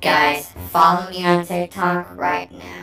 Guys, follow me on TikTok right now.